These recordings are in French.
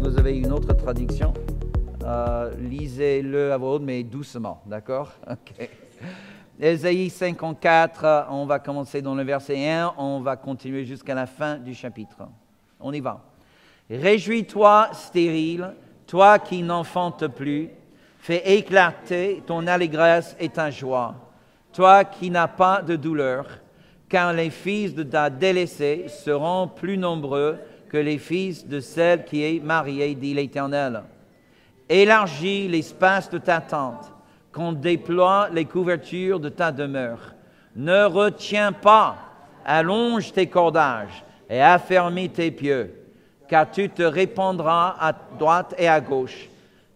vous avez une autre traduction, euh, lisez-le à voix haute, mais doucement, d'accord? Ésaïe 54, on va commencer dans le verset 1, on va continuer jusqu'à la fin du chapitre. On y va. Réjouis-toi, stérile, toi qui n'enfantes plus, fais éclater ton allégresse et ta joie, toi qui n'as pas de douleur, car les fils de ta délaissée seront plus nombreux que les fils de celle qui est mariée, dit l'Éternel. Élargis l'espace de ta tente qu'on déploie les couvertures de ta demeure. Ne retiens pas, allonge tes cordages et affermis tes pieux, car tu te répandras à droite et à gauche.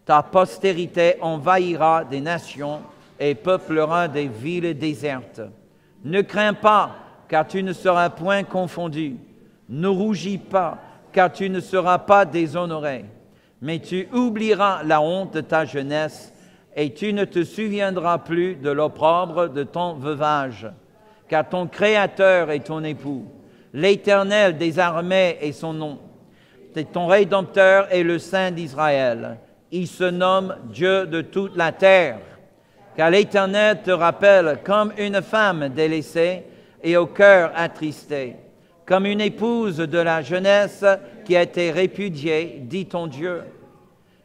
Ta postérité envahira des nations et peuplera des villes désertes. Ne crains pas, car tu ne seras point confondu. Ne rougis pas, car tu ne seras pas déshonoré. Mais tu oublieras la honte de ta jeunesse et tu ne te souviendras plus de l'opprobre de ton veuvage, car ton Créateur est ton époux. L'Éternel des armées est son nom. Ton Rédempteur est le Saint d'Israël. Il se nomme Dieu de toute la terre. Car l'Éternel te rappelle comme une femme délaissée et au cœur attristé, comme une épouse de la jeunesse qui a été répudiée, dit ton Dieu.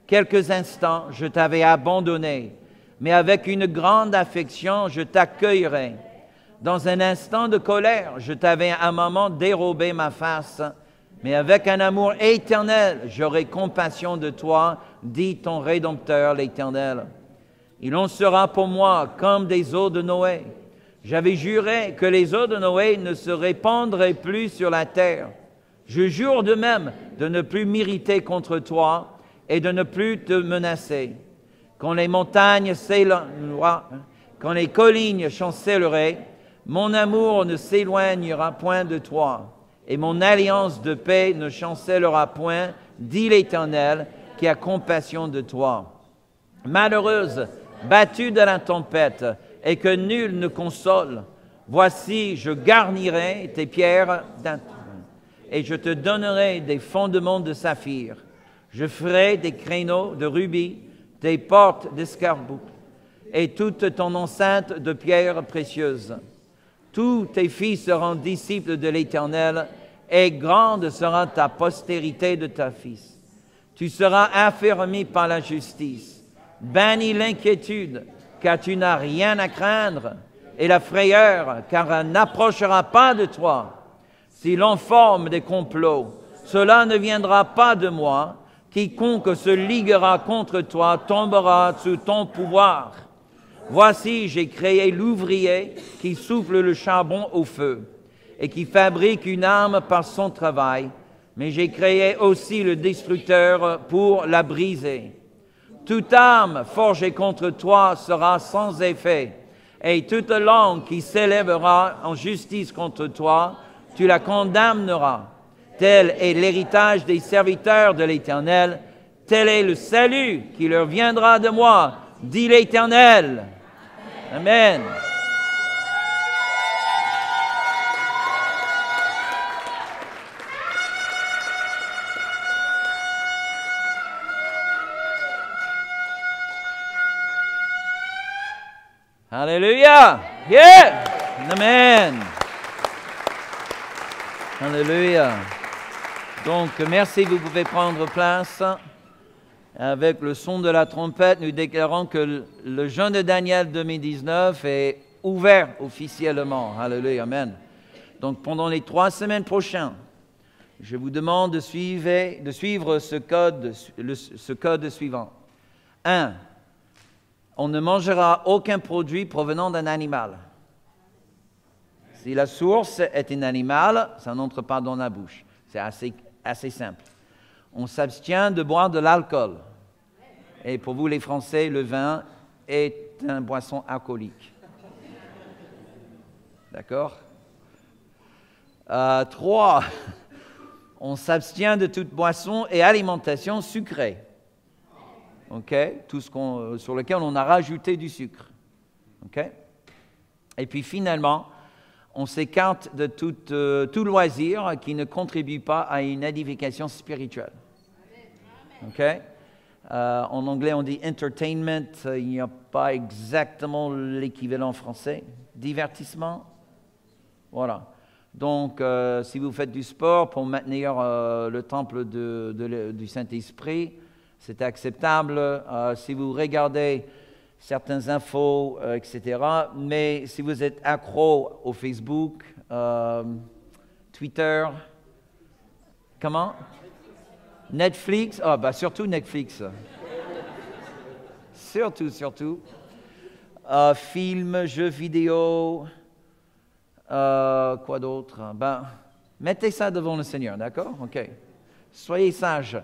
Quelques instants, je t'avais abandonné, mais avec une grande affection, je t'accueillerai. Dans un instant de colère, je t'avais un moment dérobé ma face, mais avec un amour éternel, j'aurai compassion de toi, dit ton Rédempteur l'Éternel. Il en sera pour moi comme des eaux de Noé. J'avais juré que les eaux de Noé ne se répandraient plus sur la terre. Je jure de même de ne plus m'irriter contre toi et de ne plus te menacer. Quand les montagnes s'éloigneraient, quand les collines chancelleraient, mon amour ne s'éloignera point de toi, et mon alliance de paix ne chancellera point, dit l'Éternel, qui a compassion de toi. Malheureuse, battue de la tempête, et que nul ne console, voici, je garnirai tes pierres et je te donnerai des fondements de saphir je ferai des créneaux de rubis, des portes d'escarboucle, et toute ton enceinte de pierres précieuses. Tous tes fils seront disciples de l'Éternel, et grande sera ta postérité de ta fils. Tu seras affermi par la justice. Bannis l'inquiétude, car tu n'as rien à craindre, et la frayeur, car elle n'approchera pas de toi. Si l'on forme des complots, cela ne viendra pas de moi, Quiconque se liguera contre toi tombera sous ton pouvoir. Voici, j'ai créé l'ouvrier qui souffle le charbon au feu et qui fabrique une arme par son travail, mais j'ai créé aussi le destructeur pour la briser. Toute arme forgée contre toi sera sans effet, et toute langue qui s'élèvera en justice contre toi, tu la condamneras. Tel est l'héritage des serviteurs de l'Éternel, tel est le salut qui leur viendra de moi, dit l'Éternel. Amen. Alléluia. Yeah. Amen. Alléluia. Donc, merci, vous pouvez prendre place. Avec le son de la trompette, nous déclarons que le jeûne de Daniel 2019 est ouvert officiellement. Alléluia, Amen. Donc, pendant les trois semaines prochaines, je vous demande de suivre, ce, code, ce code suivant. 1. On ne mangera aucun produit provenant d'un animal. Si la source est un animal, ça n'entre pas dans la bouche. C'est assez simple. On s'abstient de boire de l'alcool. Et pour vous les Français, le vin est un boisson alcoolique. D'accord? Euh, Trois, on s'abstient de toute boisson et alimentation sucrée. Tout ce sur lequel on a rajouté du sucre. Et puis finalement, on s'écarte de euh, tout, loisir qui ne contribue pas à une édification spirituelle. OK? Euh, en anglais, on dit entertainment. Il n'y a pas exactement l'équivalent français. Divertissement? Voilà. Donc, euh, si vous faites du sport pour maintenir euh, le temple du Saint-Esprit, c'est acceptable. si vous regardez certaines infos, etc. Mais si vous êtes accro au Facebook, Twitter, comment? Netflix, ah bah surtout Netflix. surtout, surtout. Euh, films, jeux vidéo, euh, quoi d'autre? Ben, mettez ça devant le Seigneur, d'accord? Ok. Soyez sages.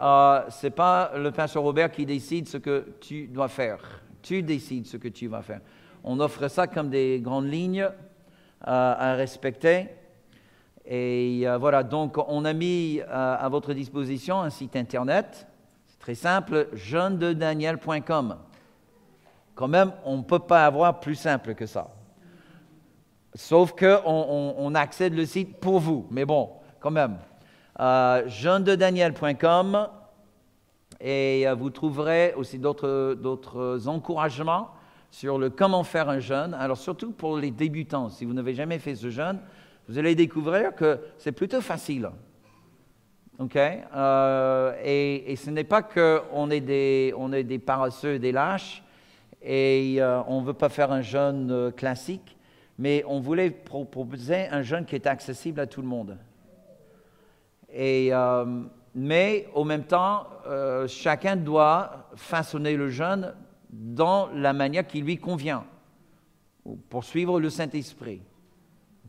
Euh, Ce n'est pas le pasteur Robert qui décide ce que tu dois faire. Tu décides ce que tu vas faire. On offre ça comme des grandes lignes à respecter. Et euh, voilà, donc on a mis euh, à votre disposition un site internet. C'est très simple, jeûnededaniel.com. Quand même, on ne peut pas avoir plus simple que ça. Sauf qu'on on, accède le site pour vous. Mais bon, quand même. Euh, jeûnededaniel.com et vous trouverez aussi d'autres encouragements sur le comment faire un jeûne. Alors surtout pour les débutants, si vous n'avez jamais fait ce jeûne, vous allez découvrir que c'est plutôt facile. OK? Euh, et, ce n'est pas qu'on est des, on est des paresseux, des lâches, et euh, on ne veut pas faire un jeûne euh, classique, mais on voulait proposer un jeûne qui est accessible à tout le monde. Et, mais en même temps, chacun doit façonner le jeûne dans la manière qui lui convient, pour suivre le Saint-Esprit.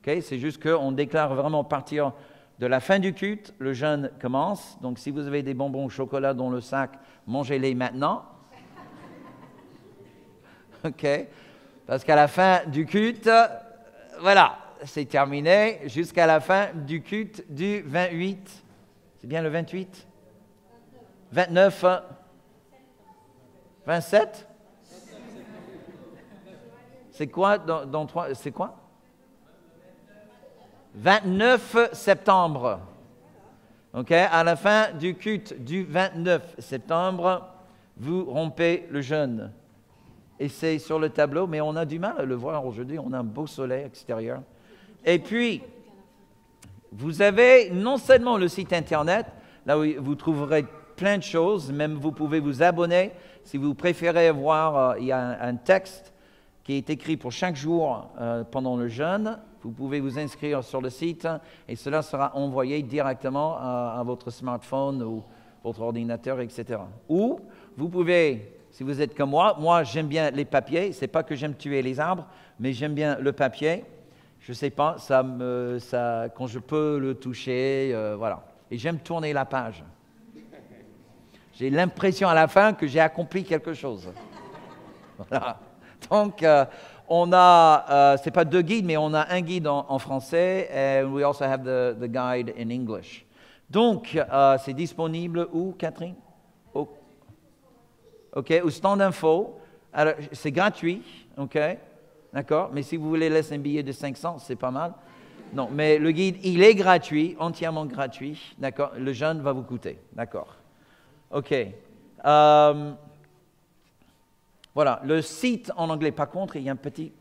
C'est juste qu'on déclare vraiment partir de la fin du culte, le jeûne commence. Donc si vous avez des bonbons au chocolat dans le sac, mangez-les maintenant. OK Parce qu'à la fin du culte, voilà, c'est terminé jusqu'à la fin du culte du 28. C'est bien le 28 29 27 C'est quoi dans, dans C'est quoi? 29 septembre. OK? À la fin du culte du 29 septembre, vous rompez le jeûne. Et c'est sur le tableau, mais on a du mal à le voir aujourd'hui. On a un beau soleil extérieur. Et puis, vous avez non seulement le site Internet, là où vous trouverez plein de choses, même vous pouvez vous abonner. Si vous préférez voir, euh, il y a un, texte qui est écrit pour chaque jour euh, pendant le jeûne vous pouvez vous inscrire sur le site et cela sera envoyé directement à, votre smartphone ou votre ordinateur, etc. Ou vous pouvez, si vous êtes comme moi, moi j'aime bien les papiers, c'est pas que j'aime tuer les arbres, mais j'aime bien le papier. Je sais pas, quand je peux le toucher, euh, voilà. Et j'aime tourner la page. J'ai l'impression à la fin que j'ai accompli quelque chose. Voilà. Donc, euh, on a, euh, c'est pas deux guides, mais on a un guide en, français, et we also have the, guide in English. Donc, euh, c'est disponible où, Catherine? Au, OK, au stand info. C'est gratuit, OK? D'accord? Mais si vous voulez laisser un billet de 500, c'est pas mal. Non, mais le guide, il est gratuit, entièrement gratuit. D'accord? Le jeune va vous coûter. D'accord? OK. Euh, voilà, le site en anglais, par contre, il y a une petite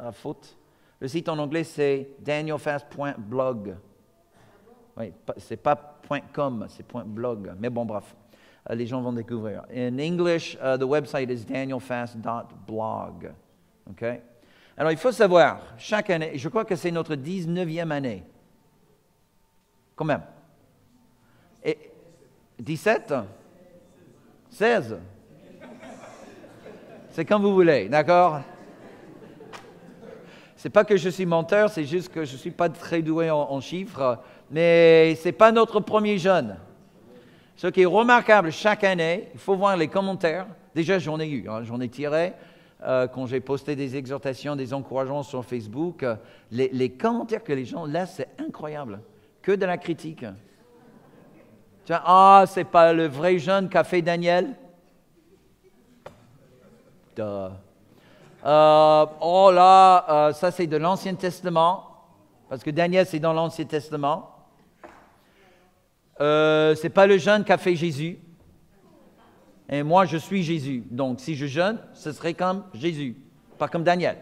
euh, faute. Le site en anglais, c'est danielfast.blog. Oui, c'est pas .com, c'est .blog. Mais bon, bref, euh, les gens vont découvrir. In English, uh, the website is danielfast.blog. OK? Alors, il faut savoir, chaque année, je crois que c'est notre 19e année. Quand même. Et 17 16 c'est comme vous voulez, d'accord? C'est pas que je suis menteur, c'est juste que je ne suis pas très doué en, chiffres, mais ce n'est pas notre premier jeûne. Ce qui est remarquable chaque année, il faut voir les commentaires. Déjà, j'en ai eu, hein, j'en ai tiré. Euh, quand j'ai posté des exhortations, des encouragements sur Facebook, les, les commentaires que les gens laissent, c'est incroyable. Que de la critique. Ah, c'est pas le vrai jeune qu'a fait Daniel. Euh, oh là, euh, ça c'est de l'Ancien Testament, parce que Daniel c'est dans l'Ancien Testament. Euh, c'est pas le jeune qu'a fait Jésus. Et moi, je suis Jésus. Donc, si je jeûne, ce serait comme Jésus, pas comme Daniel.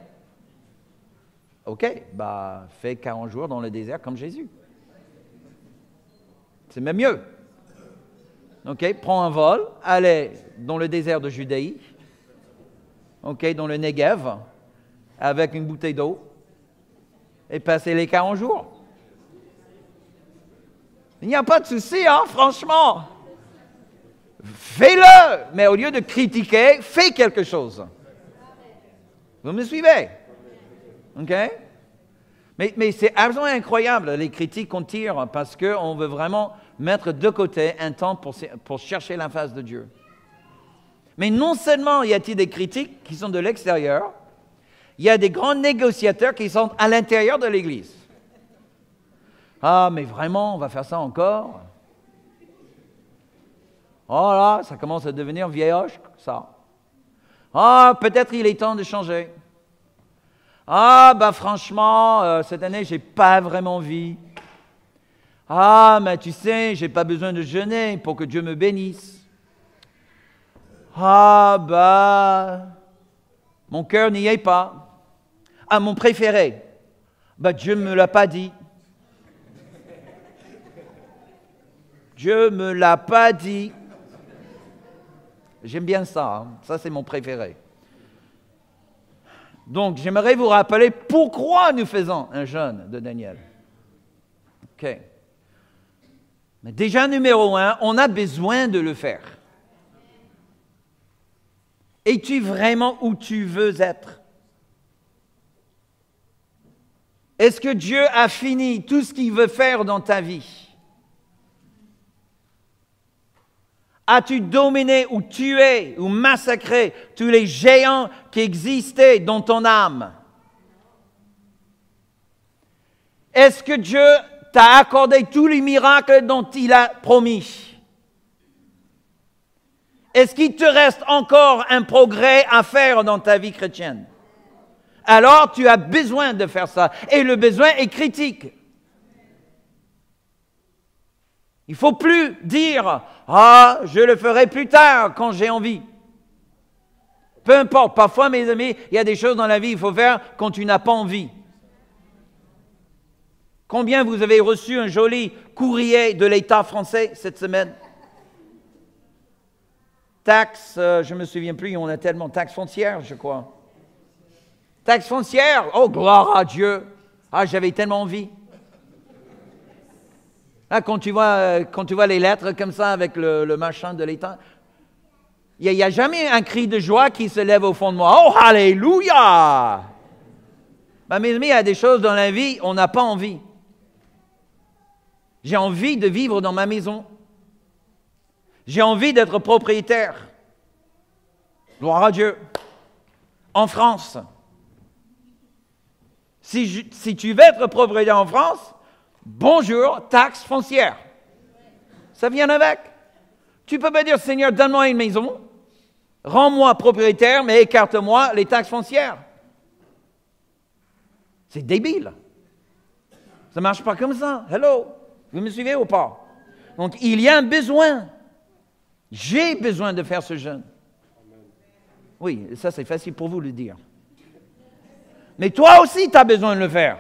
OK, bah, fais 40 jours dans le désert comme Jésus. C'est même mieux. OK, prends un vol, allez dans le désert de Judée, OK, dans le Negev, avec une bouteille d'eau, et passez les 40 jours. Il n'y a pas de souci, hein, franchement. Fais-le, mais au lieu de critiquer, fais quelque chose. Vous me suivez? OK? Mais, c'est absolument incroyable, les critiques qu'on tire, parce qu'on veut vraiment mettre de côté un temps pour, pour chercher la face de Dieu. Mais non seulement y a-t-il des critiques qui sont de l'extérieur, il y a des grands négociateurs qui sont à l'intérieur de l'Église. Ah, mais vraiment, on va faire ça encore? Oh là, ça commence à devenir vieilloche, ça. Ah, peut-être il est temps de changer. Ah, bah franchement, euh, cette année, j'ai pas vraiment envie. Ah, mais tu sais, j'ai pas besoin de jeûner pour que Dieu me bénisse. Ah, bah, mon cœur n'y est pas. Ah, mon préféré. Bah, Dieu me l'a pas dit. Dieu me l'a pas dit. J'aime bien ça, hein. ça c'est mon préféré. Donc j'aimerais vous rappeler pourquoi nous faisons un jeûne de Daniel. OK. Mais déjà numéro un, on a besoin de le faire. Es-tu vraiment où tu veux être? Est-ce que Dieu a fini tout ce qu'il veut faire dans ta vie? As-tu dominé ou tué ou massacré tous les géants qui existaient dans ton âme? Est-ce que Dieu t'a accordé tous les miracles dont il a promis? Est-ce qu'il te reste encore un progrès à faire dans ta vie chrétienne? Alors tu as besoin de faire ça. Et le besoin est critique. Il ne faut plus dire Ah, je le ferai plus tard quand j'ai envie. Peu importe, parfois, mes amis, il y a des choses dans la vie qu'il faut faire quand tu n'as pas envie. Combien vous avez reçu un joli courrier de l'État français cette semaine? Taxe, euh, je ne me souviens plus, on a tellement taxe foncière, je crois. Taxe foncière, oh gloire à Dieu. Ah, j'avais tellement envie. Ah, quand, tu vois, euh, quand tu vois les lettres comme ça avec le, machin de l'État, il n'y a, jamais un cri de joie qui se lève au fond de moi. Oh, Alléluia! Mes amis, il y a des choses dans la vie, on n'a pas envie. J'ai envie de vivre dans ma maison. J'ai envie d'être propriétaire. Gloire à Dieu. En France. Si tu veux être propriétaire en France, Bonjour, taxe foncière. Ça vient avec. Tu peux pas dire, Seigneur, donne-moi une maison, rends-moi propriétaire, mais écarte-moi les taxes foncières. C'est débile. Ça ne marche pas comme ça. Hello, vous me suivez ou pas? Donc, il y a un besoin. J'ai besoin de faire ce jeûne. Oui, ça c'est facile pour vous le dire. Mais toi aussi, tu as besoin de le faire.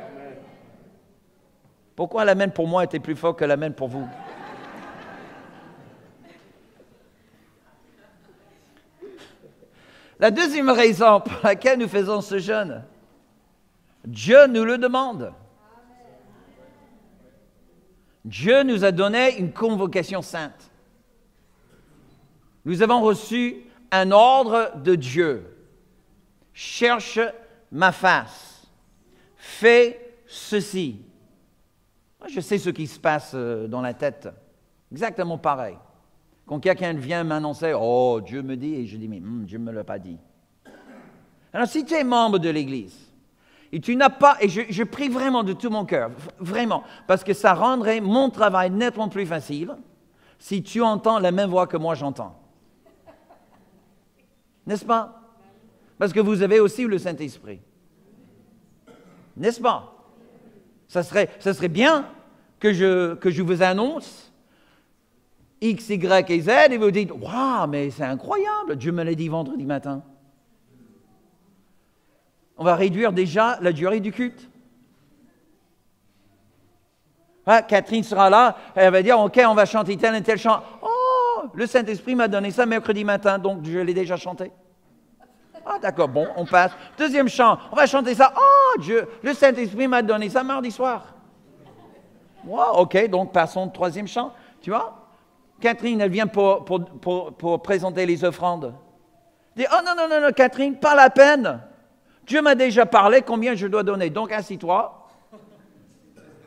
Pourquoi la main pour moi était plus fort que la main pour vous? La deuxième raison pour laquelle nous faisons ce jeûne, Dieu nous le demande. Dieu nous a donné une convocation sainte. Nous avons reçu un ordre de Dieu. Cherche ma face. Fais ceci. Je sais ce qui se passe euh, dans la tête. Exactement pareil. Quand quelqu'un vient m'annoncer, oh, Dieu me dit, et je dis, mais hmm, Dieu ne me l'a pas dit. Alors, si tu es membre de l'Église, et tu n'as pas, et je, je, prie vraiment de tout mon cœur, vraiment, parce que ça rendrait mon travail nettement plus facile si tu entends la même voix que moi j'entends. N'est-ce pas? Parce que vous avez aussi le Saint-Esprit. N'est-ce pas? Ça serait, ça serait bien que je, vous annonce X, Y et Z, et vous dites, waouh, mais c'est incroyable, Dieu me l'a dit vendredi matin. On va réduire déjà la durée du culte. Ah, Catherine sera là, elle va dire, ok, on va chanter tel et tel chant. Oh, le Saint-Esprit m'a donné ça mercredi matin, donc je l'ai déjà chanté. Ah, d'accord, bon, on passe. Deuxième chant, on va chanter ça. Oh, Dieu, le Saint-Esprit m'a donné ça mardi soir. Wow, ok, donc passons au troisième chant. Tu vois Catherine, elle vient pour, pour, présenter les offrandes. Dit, oh non, non, non, non, Catherine, pas la peine. Dieu m'a déjà parlé combien je dois donner. Donc assis-toi.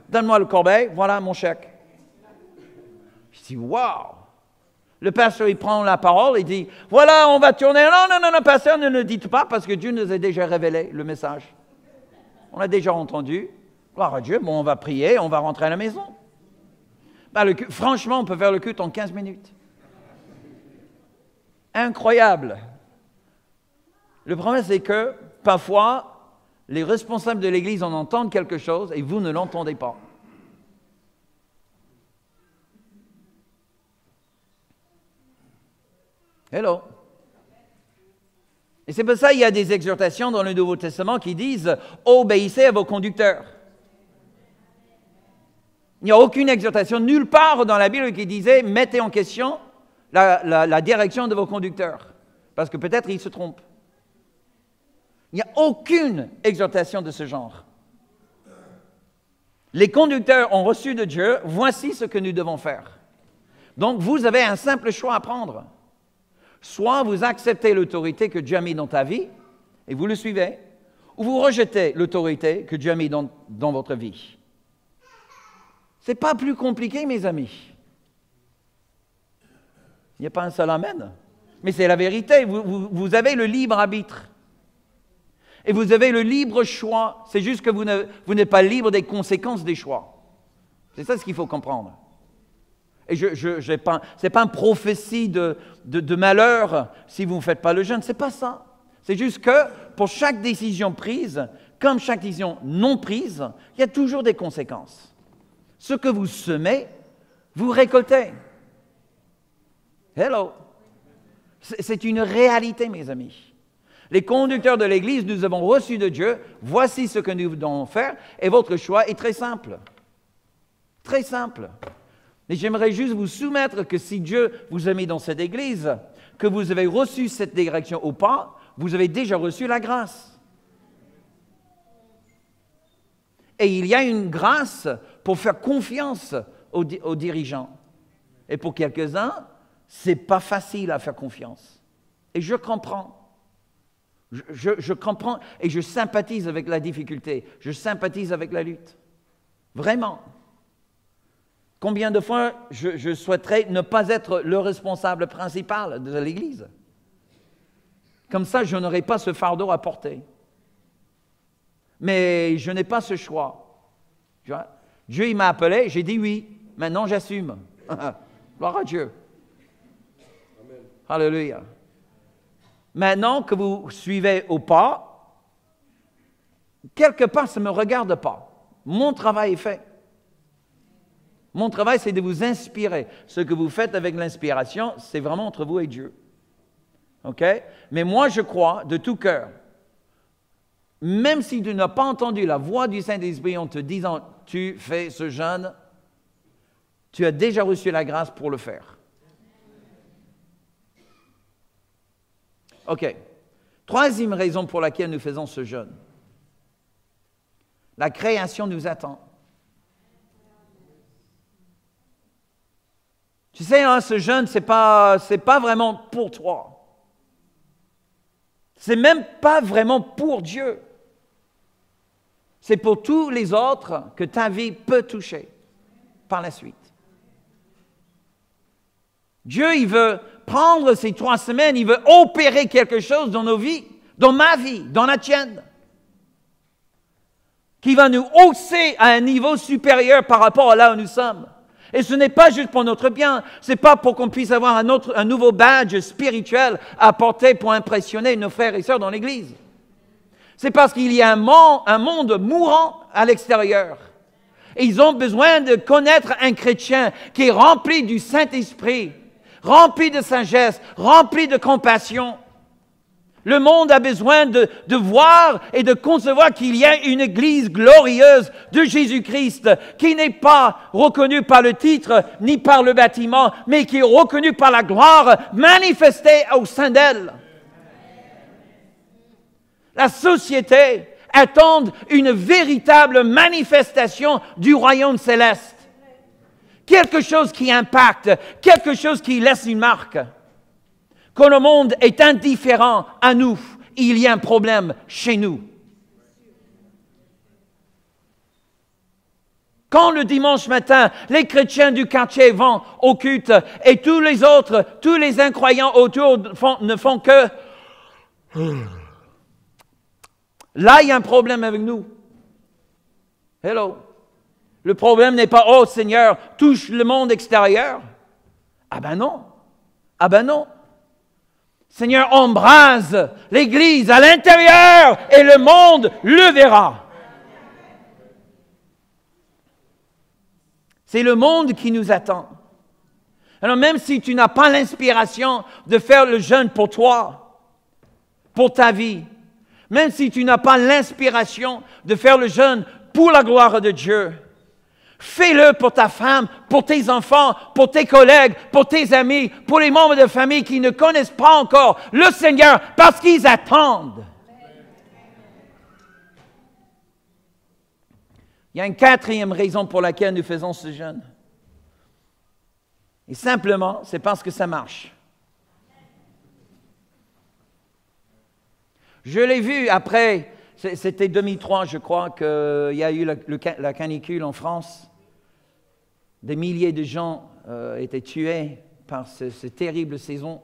Donne-moi le corbeil, voilà mon chèque. Je dis, waouh le pasteur, il prend la parole et dit, voilà, on va tourner. Non, non, non, non, pasteur, ne le dites pas parce que Dieu nous a déjà révélé le message. On l'a déjà entendu. Gloire à Dieu, bon, on va prier, on va rentrer à la maison. Franchement, on peut faire le culte en 15 minutes. Incroyable. Le problème, c'est que parfois, les responsables de l'Église en entendent quelque chose et vous ne l'entendez pas. Hello. Et c'est pour ça qu'il y a des exhortations dans le Nouveau Testament qui disent obéissez à vos conducteurs. Il n'y a aucune exhortation nulle part dans la Bible qui disait mettez en question la, direction de vos conducteurs, parce que peut-être ils se trompent. Il n'y a aucune exhortation de ce genre. Les conducteurs ont reçu de Dieu, voici ce que nous devons faire. Donc vous avez un simple choix à prendre. Soit vous acceptez l'autorité que Dieu a mis dans ta vie et vous le suivez, ou vous rejetez l'autorité que Dieu a mis dans, votre vie. Ce n'est pas plus compliqué, mes amis. Il n'y a pas un seul Amen. Mais c'est la vérité. Vous, avez le libre arbitre. Et vous avez le libre choix. C'est juste que vous n'êtes pas libre des conséquences des choix. C'est ça ce qu'il faut comprendre. Et je, pas, c'est pas une prophétie de, de, malheur si vous ne faites pas le jeûne. C'est pas ça. C'est juste que pour chaque décision prise, comme chaque décision non prise, il y a toujours des conséquences. Ce que vous semez, vous récoltez. Hello. C'est une réalité, mes amis. Les conducteurs de l'Église, nous avons reçu de Dieu, voici ce que nous devons faire, et votre choix est très simple. Très simple. Mais j'aimerais juste vous soumettre que si Dieu vous a mis dans cette église, que vous avez reçu cette direction ou pas, vous avez déjà reçu la grâce. Et il y a une grâce pour faire confiance aux, dirigeants. Et pour quelques-uns, ce n'est pas facile à faire confiance. Et je comprends. je, comprends et je sympathise avec la difficulté. Je sympathise avec la lutte. Vraiment. Combien de fois je, souhaiterais ne pas être le responsable principal de l'Église? Comme ça, je n'aurais pas ce fardeau à porter. Mais je n'ai pas ce choix. Dieu, il m'a appelé, j'ai dit oui. Maintenant, j'assume. Gloire à Dieu. Alléluia. Maintenant que vous suivez au pas, quelque part, ça ne me regarde pas. Mon travail est fait. Mon travail, c'est de vous inspirer. Ce que vous faites avec l'inspiration, c'est vraiment entre vous et Dieu. OK? Mais moi, je crois de tout cœur, même si tu n'as pas entendu la voix du Saint-Esprit en te disant, tu fais ce jeûne, tu as déjà reçu la grâce pour le faire. OK. Troisième raison pour laquelle nous faisons ce jeûne. La création nous attend. Tu sais, hein, ce jeûne, ce n'est pas, vraiment pour toi. C'est même pas vraiment pour Dieu. C'est pour tous les autres que ta vie peut toucher par la suite. Dieu, il veut prendre ces trois semaines, il veut opérer quelque chose dans nos vies, dans ma vie, dans la tienne, qui va nous hausser à un niveau supérieur par rapport à là où nous sommes. Et ce n'est pas juste pour notre bien, ce n'est pas pour qu'on puisse avoir un, un nouveau badge spirituel à porter pour impressionner nos frères et sœurs dans l'Église. C'est parce qu'il y a un monde, mourant à l'extérieur. ils ont besoin de connaître un chrétien qui est rempli du Saint-Esprit, rempli de sagesse, rempli de compassion. Le monde a besoin de, de voir et de concevoir qu'il y a une Église glorieuse de Jésus-Christ qui n'est pas reconnue par le titre ni par le bâtiment, mais qui est reconnue par la gloire manifestée au sein d'elle. La société attend une véritable manifestation du royaume céleste. Quelque chose qui impacte, quelque chose qui laisse une marque. Quand le monde est indifférent à nous, il y a un problème chez nous. Quand le dimanche matin, les chrétiens du quartier vont au culte et tous les autres, tous les incroyants autour ne font que Là, il y a un problème avec nous. Hello. Le problème n'est pas, oh Seigneur, touche le monde extérieur. Ah ben non. Ah ben non. Seigneur, embrase l'Église à l'intérieur et le monde le verra. C'est le monde qui nous attend. Alors même si tu n'as pas l'inspiration de faire le jeûne pour toi, pour ta vie, même si tu n'as pas l'inspiration de faire le jeûne pour la gloire de Dieu, fais-le pour ta femme, pour tes enfants, pour tes collègues, pour tes amis, pour les membres de famille qui ne connaissent pas encore le Seigneur parce qu'ils attendent. Il y a une quatrième raison pour laquelle nous faisons ce jeûne. Et simplement, c'est parce que ça marche. Je l'ai vu après, c'était 2003, je crois, qu'il y a eu la, canicule en France. Des milliers de gens euh, étaient tués par cette terrible saison.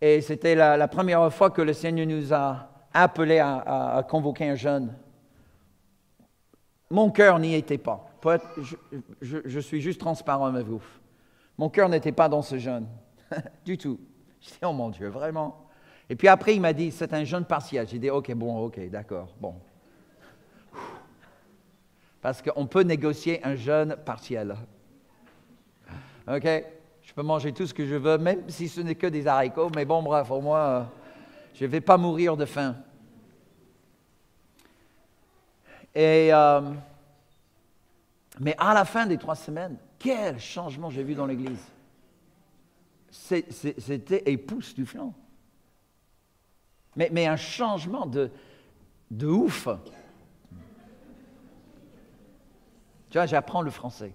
Et c'était la, première fois que le Seigneur nous a appelés à, convoquer un jeûne. Mon cœur n'y était pas. Je, suis juste transparent avec vous. Mon cœur n'était pas dans ce jeûne. du tout. Je dis, oh mon Dieu, vraiment et puis après, il m'a dit, c'est un jeûne partiel. J'ai dit, OK, bon, OK, d'accord, bon. Parce qu'on peut négocier un jeûne partiel. OK? Je peux manger tout ce que je veux, même si ce n'est que des haricots, mais bon, bref, au moins, je ne vais pas mourir de faim. Et, euh, mais à la fin des trois semaines, quel changement j'ai vu dans l'Église. C'était époustouflant mais, un changement de, de ouf. Tu vois, j'apprends le français.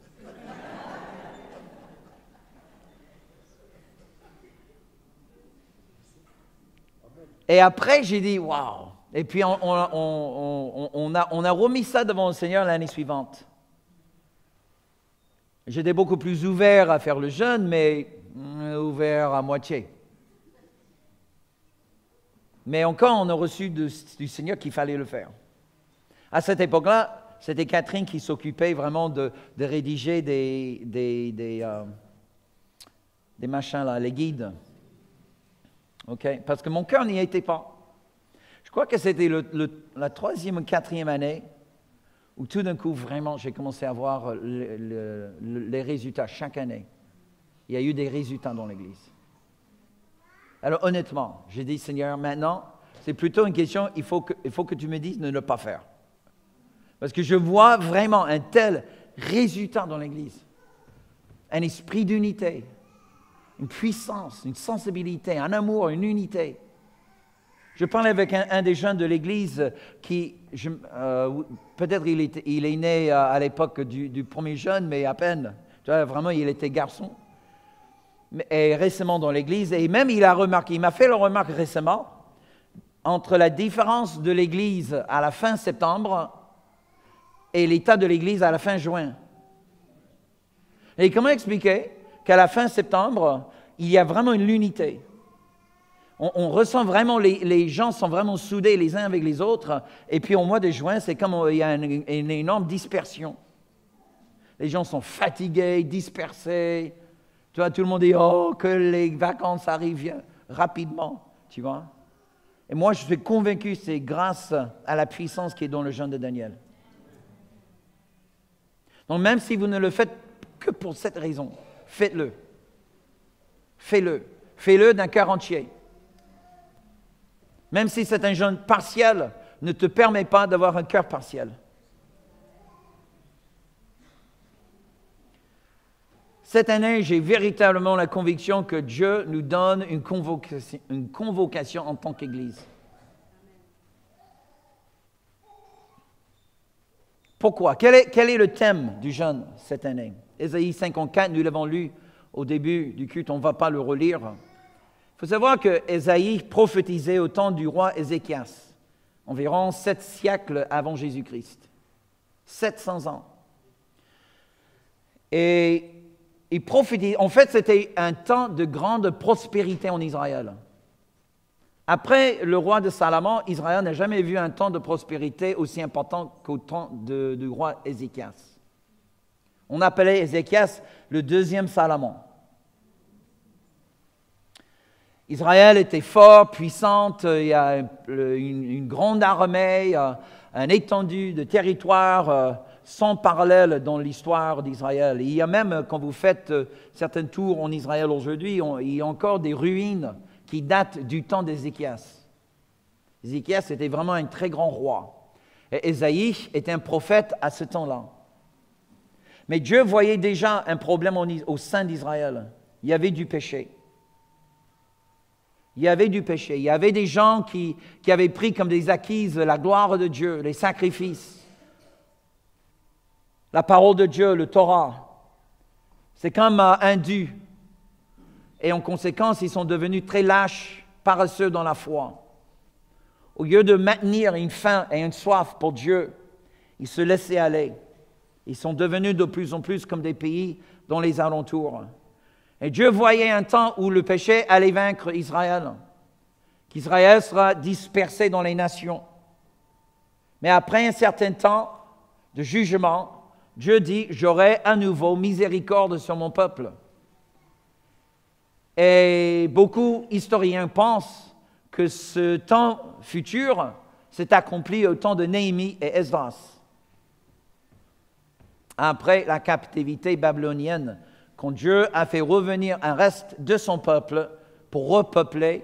Et après, j'ai dit, waouh. Et puis, on, a, remis ça devant le Seigneur l'année suivante. J'étais beaucoup plus ouvert à faire le jeûne, mais mm, ouvert à moitié. Mais encore, on a reçu du Seigneur qu'il fallait le faire. À cette époque-là, c'était Catherine qui s'occupait vraiment de, rédiger des, des, euh, des, machins, là, les guides. OK? Parce que mon cœur n'y était pas. Je crois que c'était la troisième ou quatrième année où tout d'un coup, vraiment, j'ai commencé à voir les résultats chaque année. Il y a eu des résultats dans l'Église. Alors honnêtement, j'ai dit, Seigneur, maintenant, c'est plutôt une question, il faut, que, tu me dises de ne pas faire. Parce que je vois vraiment un tel résultat dans l'Église. Un esprit d'unité, une puissance, une sensibilité, un amour, une unité. Je parlais avec un, des jeunes de l'Église qui, euh, peut-être il, il, est né à, l'époque du, du, premier jeune, mais à peine. Tu vois, vraiment, il était garçon et récemment dans l'Église, et même il a remarqué, il m'a fait la remarque récemment, entre la différence de l'Église à la fin septembre et l'état de l'Église à la fin juin. Et comment expliquer qu'à la fin septembre, il y a vraiment une unité? On, ressent vraiment, les, gens sont vraiment soudés les uns avec les autres, et puis au mois de juin, c'est comme il y a une énorme dispersion. Les gens sont fatigués, dispersés, tu tout le monde dit, oh, que les vacances arrivent rapidement, tu vois. Et moi, je suis convaincu, c'est grâce à la puissance qui est dans le jeûne de Daniel. Donc même si vous ne le faites que pour cette raison, faites-le. Fais-le. Fais-le d'un cœur entier. Même si c'est un jeûne partiel, ne te permet pas d'avoir un cœur partiel. Cette année, j'ai véritablement la conviction que Dieu nous donne une convocation, en tant qu'Église. Pourquoi? Quel est, quel est, le thème du jeûne cette année? Ésaïe 54, nous l'avons lu au début du culte, on ne va pas le relire. Il faut savoir que Ésaïe prophétisait au temps du roi Ézéchias, environ sept siècles avant Jésus-Christ. 700 ans. Et il en fait, c'était un temps de grande prospérité en Israël. Après le roi de Salomon, Israël n'a jamais vu un temps de prospérité aussi important qu'au temps du roi Ézéchias. On appelait Ézéchias le deuxième Salomon. Israël était fort, puissante, il y a une, grande armée, un étendue de territoire euh, sans parallèle dans l'histoire d'Israël. Il y a même, quand vous faites euh, certains tours en Israël aujourd'hui, il y a encore des ruines qui datent du temps d'Ézéchias. Ézéchias était vraiment un très grand roi. Et Ésaïe était un prophète à ce temps-là. Mais Dieu voyait déjà un problème au sein d'Israël. Il y avait du péché. Il y avait du péché. Il y avait des gens qui, avaient pris comme des acquises la gloire de Dieu, les sacrifices, la parole de Dieu, le Torah. C'est comme un dû. Et en conséquence, ils sont devenus très lâches, paresseux dans la foi. Au lieu de maintenir une faim et une soif pour Dieu, ils se laissaient aller. Ils sont devenus de plus en plus comme des pays dans les alentours. Et Dieu voyait un temps où le péché allait vaincre Israël, qu'Israël sera dispersé dans les nations. Mais après un certain temps de jugement, Dieu dit, j'aurai à nouveau miséricorde sur mon peuple. Et beaucoup d'historiens pensent que ce temps futur s'est accompli au temps de Néhémie et Esdras. Après la captivité babylonienne, quand Dieu a fait revenir un reste de son peuple pour repeupler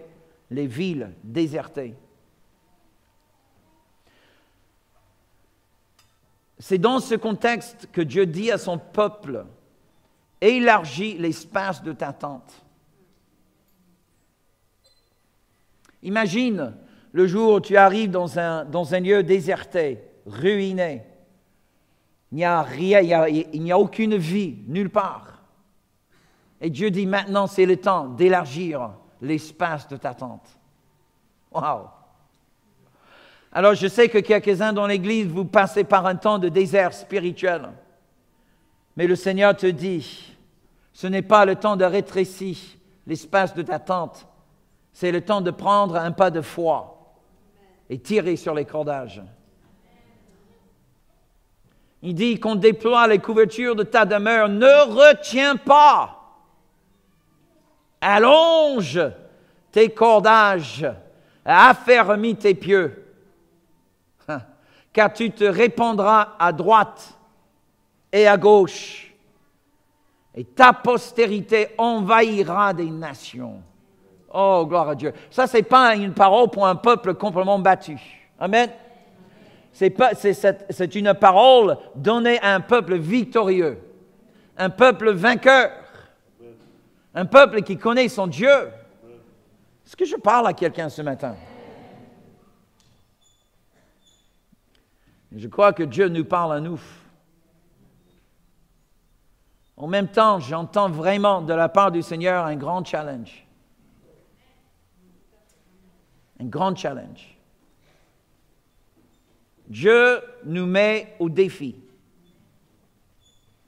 les villes désertées. C'est dans ce contexte que Dieu dit à son peuple, élargis l'espace de ta tente. Imagine le jour où tu arrives dans un, lieu déserté, ruiné. Il n'y a rien, il n'y a aucune vie, nulle part. Et Dieu dit maintenant, c'est le temps d'élargir l'espace de ta tente. Wow! Alors, je sais que quelques-uns dans l'Église, vous passez par un temps de désert spirituel. Mais le Seigneur te dit, ce n'est pas le temps de rétrécir l'espace de ta tente, c'est le temps de prendre un pas de foi et tirer sur les cordages. Il dit qu'on déploie les couvertures de ta demeure, ne retiens pas. Allonge tes cordages, affermis tes pieux, car tu te répandras à droite et à gauche, et ta postérité envahira des nations. Oh, gloire à Dieu. Ça, ce n'est pas une parole pour un peuple complètement battu. Amen. C'est une parole donnée à un peuple victorieux, un peuple vainqueur. Un peuple qui connaît son Dieu. Est-ce que je parle à quelqu'un ce matin? Je crois que Dieu nous parle à nous. En même temps, j'entends vraiment de la part du Seigneur un grand challenge. Un grand challenge. Dieu nous met au défi,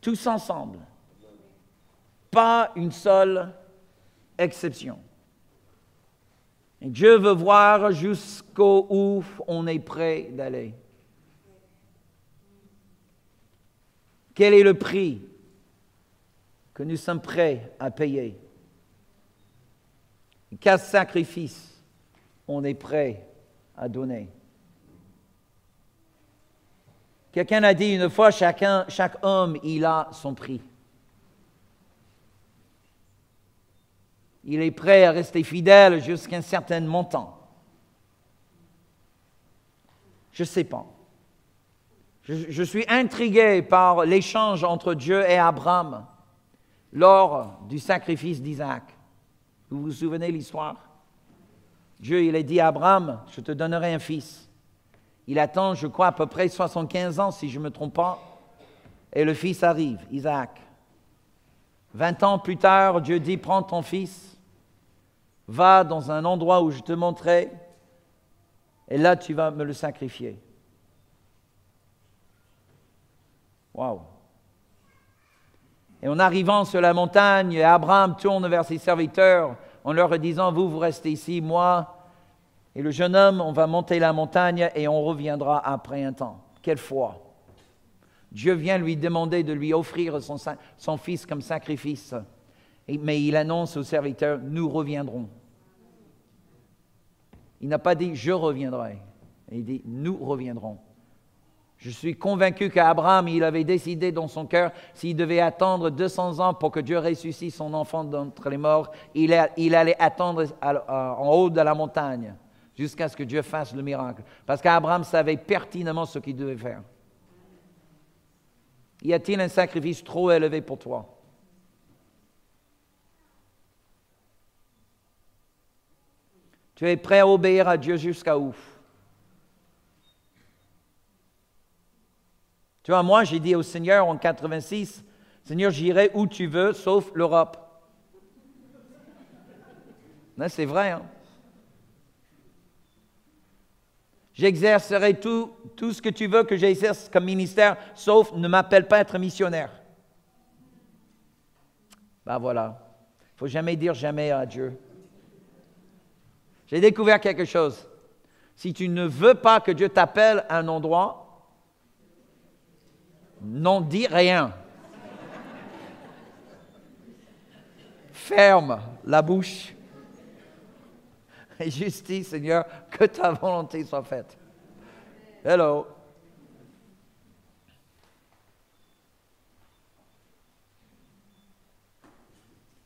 tous ensemble pas une seule exception. Et Dieu veut voir jusqu'où où on est prêt d'aller. Quel est le prix que nous sommes prêts à payer? Quel sacrifice on est prêt à donner? Quelqu'un a dit une fois, chacun, chaque homme, il a son prix. Il est prêt à rester fidèle jusqu'à un certain montant. Je ne sais pas. Je, suis intrigué par l'échange entre Dieu et Abraham lors du sacrifice d'Isaac. Vous vous souvenez l'histoire? Dieu, il a dit à Abraham, je te donnerai un fils. Il attend, je crois, à peu près 75 ans, si je ne me trompe pas, et le fils arrive, Isaac. Vingt ans plus tard, Dieu dit, prends ton fils, va dans un endroit où je te montrerai, et là tu vas me le sacrifier. Waouh! Et en arrivant sur la montagne, Abraham tourne vers ses serviteurs en leur disant, vous, vous restez ici, moi et le jeune homme, on va monter la montagne et on reviendra après un temps. Quelle foi Dieu vient lui demander de lui offrir son, fils comme sacrifice, mais il annonce aux serviteurs, nous reviendrons. Il n'a pas dit, je reviendrai. Il dit, nous reviendrons. Je suis convaincu qu'Abraham, il avait décidé dans son cœur, s'il devait attendre 200 ans pour que Dieu ressuscite son enfant d'entre les morts, il, allait attendre en haut de la montagne jusqu'à ce que Dieu fasse le miracle. Parce qu'Abraham savait pertinemment ce qu'il devait faire. Y a-t-il un sacrifice trop élevé pour toi? Tu es prêt à obéir à Dieu jusqu'à où Tu vois, moi, j'ai dit au Seigneur en 86, Seigneur, j'irai où tu veux, sauf l'Europe. C'est vrai, hein? J'exercerai tout, tout ce que tu veux que j'exerce comme ministère, sauf ne m'appelle pas être missionnaire. Ben voilà. Il faut jamais dire jamais à Dieu. J'ai découvert quelque chose. Si tu ne veux pas que Dieu t'appelle à un endroit, n'en dis rien. Ferme la bouche. Et justice, Seigneur, que ta volonté soit faite. Hello.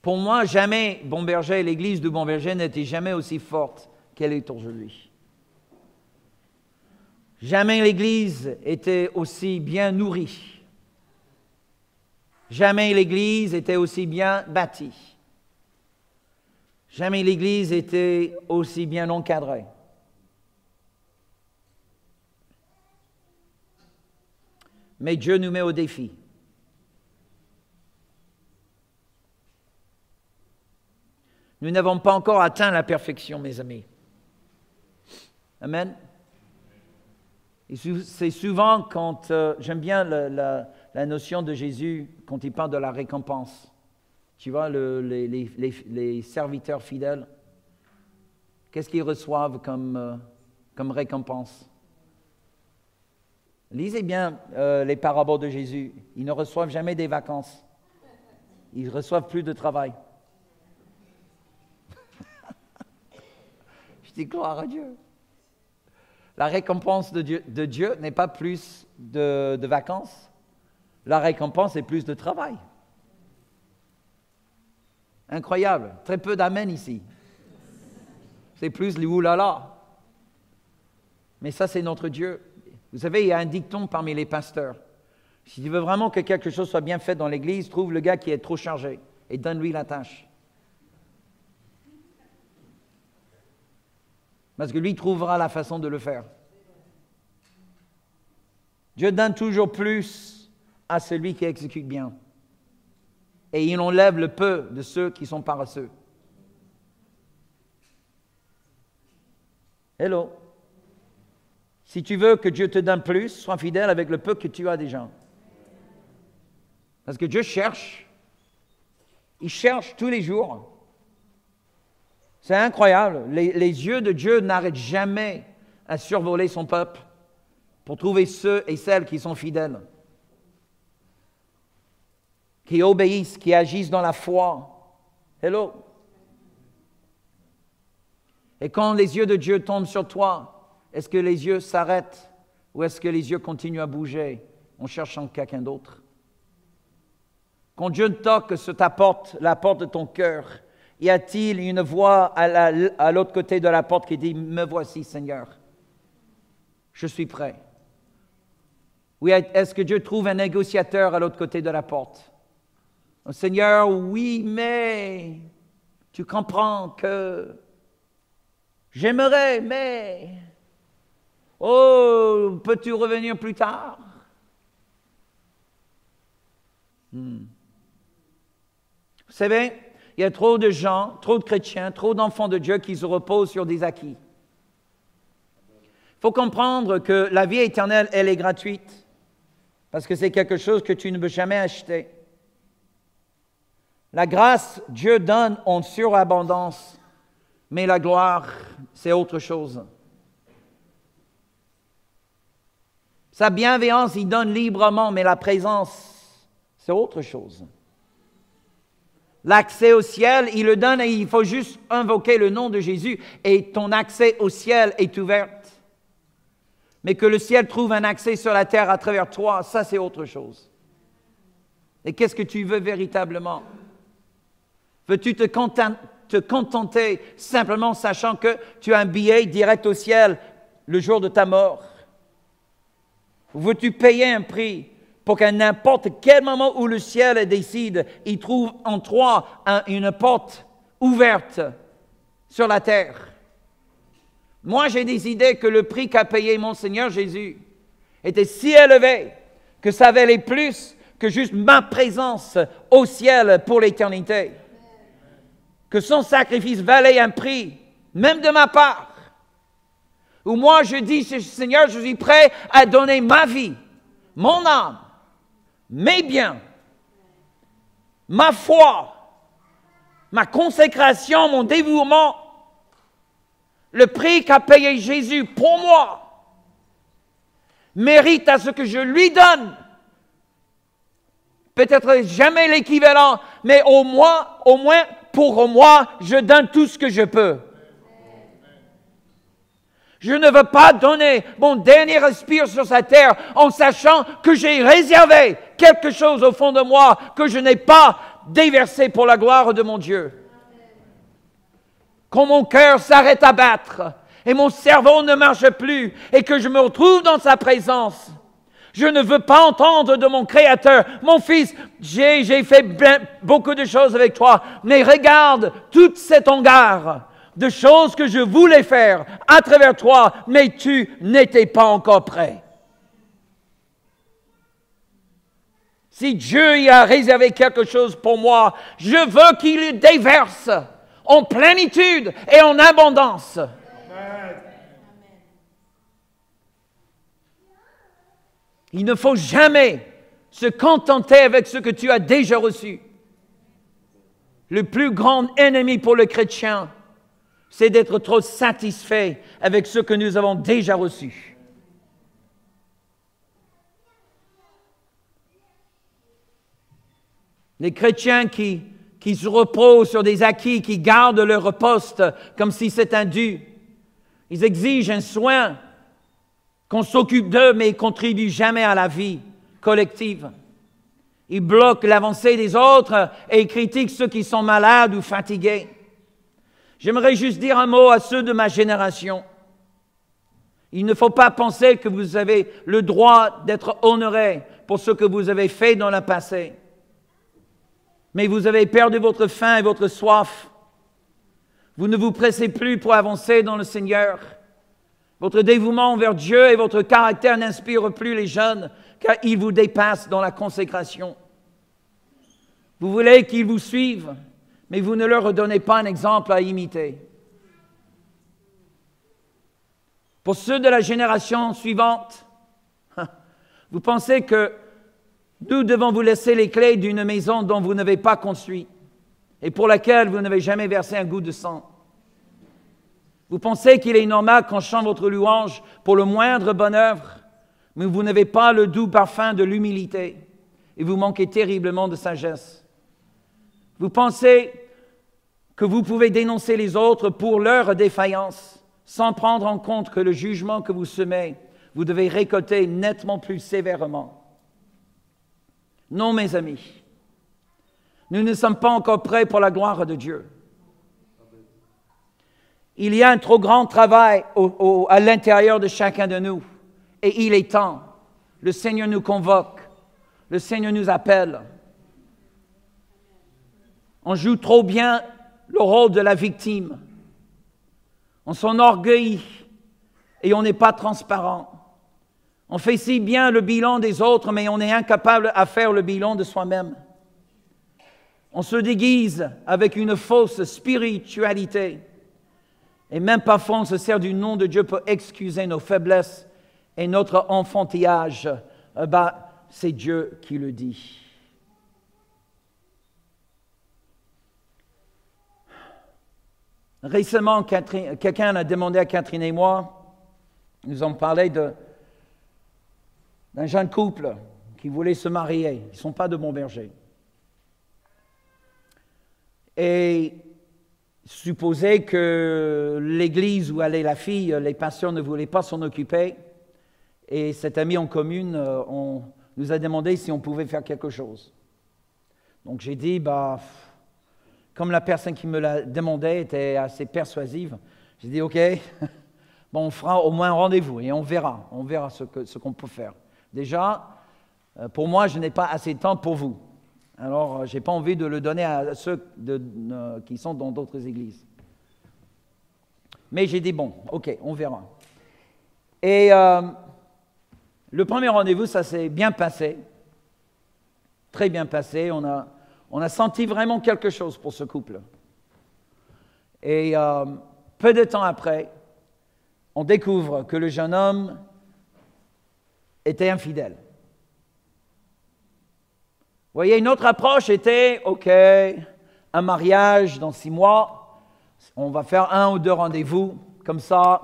Pour moi, jamais Berger, l'église de Berger n'était jamais aussi forte qu'elle est aujourd'hui. Jamais l'Église était aussi bien nourrie. Jamais l'Église était aussi bien bâtie. Jamais l'Église était aussi bien encadrée. Mais Dieu nous met au défi. Nous n'avons pas encore atteint la perfection, mes amis. Amen. C'est souvent quand, euh, j'aime bien la, notion de Jésus quand il parle de la récompense. Tu vois, les, serviteurs fidèles, qu'est-ce qu'ils reçoivent comme, euh, récompense? Lisez bien euh, les paraboles de Jésus. Ils ne reçoivent jamais des vacances. Ils reçoivent plus de travail. Je dis gloire à Dieu. La récompense de Dieu, n'est pas plus de, vacances. La récompense est plus de travail. Incroyable. Très peu d'amen ici. C'est plus les oulala. Mais ça, c'est notre Dieu. Vous savez, il y a un dicton parmi les pasteurs. Si tu veux vraiment que quelque chose soit bien fait dans l'Église, trouve le gars qui est trop chargé et donne-lui la tâche. Parce que lui trouvera la façon de le faire. Dieu donne toujours plus à celui qui exécute bien. Et il enlève le peu de ceux qui sont paresseux. Hello. Si tu veux que Dieu te donne plus, sois fidèle avec le peu que tu as déjà. Parce que Dieu cherche. Il cherche tous les jours. C'est incroyable. Les, yeux de Dieu n'arrêtent jamais à survoler son peuple pour trouver ceux et celles qui sont fidèles, qui obéissent, qui agissent dans la foi. Hello? Et quand les yeux de Dieu tombent sur toi, est-ce que les yeux s'arrêtent Ou est-ce que les yeux continuent à bouger? En cherchant quelqu'un d'autre Quand Dieu toque sur ta porte, la porte de ton cœur, y a-t-il une voix à l'autre côté de la porte qui dit, me voici Seigneur, je suis prêt. Oui, est-ce que Dieu trouve un négociateur à l'autre côté de la porte? Seigneur, oui, mais tu comprends que j'aimerais, mais... Oh, peux-tu revenir plus tard? Hmm. Vous savez, il y a trop de gens, trop de chrétiens, trop d'enfants de Dieu qui se reposent sur des acquis. Il faut comprendre que la vie éternelle, elle est gratuite, parce que c'est quelque chose que tu ne peux jamais acheter. La grâce, Dieu donne en surabondance, mais la gloire, c'est autre chose. Sa bienveillance, il donne librement, mais la présence, c'est autre chose. L'accès au ciel, il le donne et il faut juste invoquer le nom de Jésus et ton accès au ciel est ouvert. Mais que le ciel trouve un accès sur la terre à travers toi, ça c'est autre chose. Et qu'est-ce que tu veux véritablement? Veux-tu te, te contenter simplement sachant que tu as un billet direct au ciel le jour de ta mort? Veux-tu payer un prix pour qu'à n'importe quel moment où le ciel décide, il trouve en toi une porte ouverte sur la terre Moi, j'ai décidé que le prix qu'a payé mon Seigneur Jésus était si élevé que ça valait plus que juste ma présence au ciel pour l'éternité que son sacrifice valait un prix, même de ma part. Ou moi je dis, Seigneur, je suis prêt à donner ma vie, mon âme, mes biens, ma foi, ma consécration, mon dévouement, le prix qu'a payé Jésus pour moi, mérite à ce que je lui donne. Peut-être jamais l'équivalent, mais au moins, au moins pour moi, je donne tout ce que je peux. Je ne veux pas donner mon dernier respire sur cette terre en sachant que j'ai réservé quelque chose au fond de moi que je n'ai pas déversé pour la gloire de mon Dieu. Quand mon cœur s'arrête à battre et mon cerveau ne marche plus et que je me retrouve dans sa présence, je ne veux pas entendre de mon Créateur, mon Fils, j'ai fait beaucoup de choses avec toi, mais regarde toute cette hangar de choses que je voulais faire à travers toi, mais tu n'étais pas encore prêt. Si Dieu y a réservé quelque chose pour moi, je veux qu'il le déverse en plénitude et en abondance. Il ne faut jamais se contenter avec ce que tu as déjà reçu. Le plus grand ennemi pour le chrétien, c'est d'être trop satisfait avec ce que nous avons déjà reçu. Les chrétiens qui, qui se reposent sur des acquis, qui gardent leur poste comme si c'était un dû, ils exigent un soin qu'on s'occupe d'eux, mais ils ne contribuent jamais à la vie collective. Ils bloquent l'avancée des autres et ils critiquent ceux qui sont malades ou fatigués. J'aimerais juste dire un mot à ceux de ma génération. Il ne faut pas penser que vous avez le droit d'être honoré pour ce que vous avez fait dans le passé. Mais vous avez perdu votre faim et votre soif. Vous ne vous pressez plus pour avancer dans le Seigneur. Votre dévouement envers Dieu et votre caractère n'inspirent plus les jeunes, car ils vous dépassent dans la consécration. Vous voulez qu'ils vous suivent, mais vous ne leur donnez pas un exemple à imiter. Pour ceux de la génération suivante, vous pensez que nous devons vous laisser les clés d'une maison dont vous n'avez pas construit et pour laquelle vous n'avez jamais versé un goût de sang. Vous pensez qu'il est normal qu'on chante votre louange pour le moindre bonne œuvre, mais vous n'avez pas le doux parfum de l'humilité et vous manquez terriblement de sagesse. Vous pensez que vous pouvez dénoncer les autres pour leur défaillance sans prendre en compte que le jugement que vous semez vous devez récolter nettement plus sévèrement. Non, mes amis, nous ne sommes pas encore prêts pour la gloire de Dieu. Il y a un trop grand travail à l'intérieur de chacun de nous. Et il est temps. Le Seigneur nous convoque. Le Seigneur nous appelle. On joue trop bien le rôle de la victime. On s'enorgueillit et on n'est pas transparent. On fait si bien le bilan des autres, mais on est incapable à faire le bilan de soi-même. On se déguise avec une fausse spiritualité. Et même parfois, on se sert du nom de Dieu pour excuser nos faiblesses et notre enfantillage. Ben, c'est Dieu qui le dit. Récemment, quelqu'un a demandé à Catherine et moi, nous en parlait d'un jeune couple qui voulait se marier. Ils ne sont pas de bons bergers. Et supposait que l'église où allait la fille, les pasteurs ne voulaient pas s'en occuper. Et cet ami en commune euh, nous a demandé si on pouvait faire quelque chose. Donc j'ai dit, bah, comme la personne qui me l'a demandé était assez persuasive, j'ai dit, OK, bon, on fera au moins un rendez-vous et on verra, on verra ce qu'on peut faire. Déjà, euh, pour moi, je n'ai pas assez de temps pour vous. Alors, euh, je n'ai pas envie de le donner à ceux qui sont dans d'autres églises. Mais j'ai dit, bon, ok, on verra. Et euh, le premier rendez-vous, ça s'est bien passé, très bien passé. On a, on a senti vraiment quelque chose pour ce couple. Et euh, peu de temps après, on découvre que le jeune homme était infidèle voyez, une autre approche était, OK, un mariage dans six mois, on va faire un ou deux rendez-vous, comme ça.